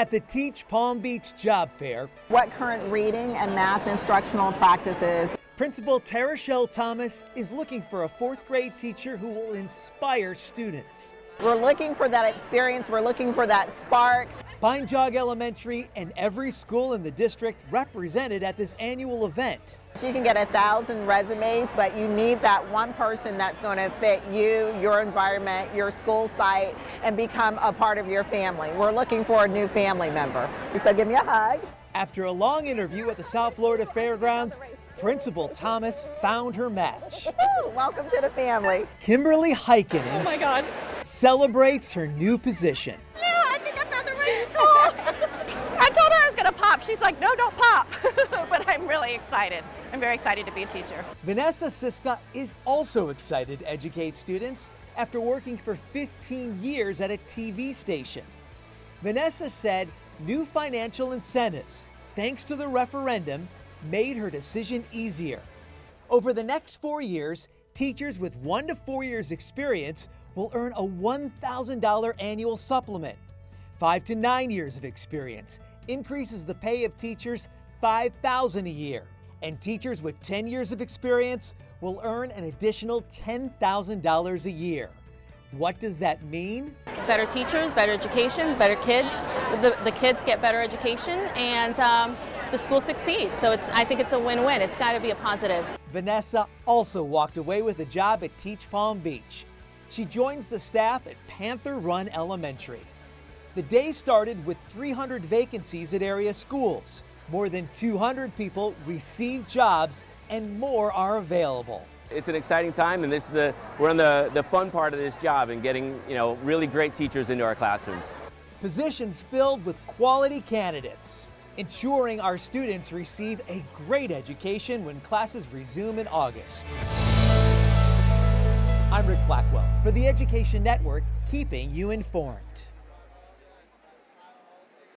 At the Teach Palm Beach Job Fair, What current reading and math instructional practices? Principal Tara Shell Thomas is looking for a fourth grade teacher who will inspire students. We're looking for that experience, we're looking for that spark. Pine Jog Elementary and every school in the district represented at this annual event. You can get a thousand resumes, but you need that one person that's going to fit you, your environment, your school site, and become a part of your family. We're looking for a new family member. So give me a hug. After a long interview at the South Florida Fairgrounds, Principal Thomas found her match. Welcome to the family. Kimberly Heikkinen Oh my God. celebrates her new position. Yeah, I think I found the right school. I told her I was gonna pop. She's like, no, don't pop. but I'm really excited. I'm very excited to be a teacher. Vanessa Siska is also excited to educate students after working for 15 years at a TV station. Vanessa said new financial incentives, thanks to the referendum, made her decision easier. Over the next four years, teachers with one to four years experience will earn a $1,000 annual supplement. Five to nine years of experience increases the pay of teachers 5,000 a year. And teachers with 10 years of experience will earn an additional $10,000 a year. What does that mean? better teachers, better education, better kids. The, the kids get better education, and um, the school succeeds. So it's, I think it's a win-win. It's got to be a positive. Vanessa also walked away with a job at Teach Palm Beach. She joins the staff at Panther Run Elementary. The day started with 300 vacancies at area schools. More than 200 people received jobs and more are available. It's an exciting time, and this is the we're on the the fun part of this job and getting you know really great teachers into our classrooms. Positions filled with quality candidates, ensuring our students receive a great education when classes resume in August. I'm Ric Blackwell for the Education Network, keeping you informed.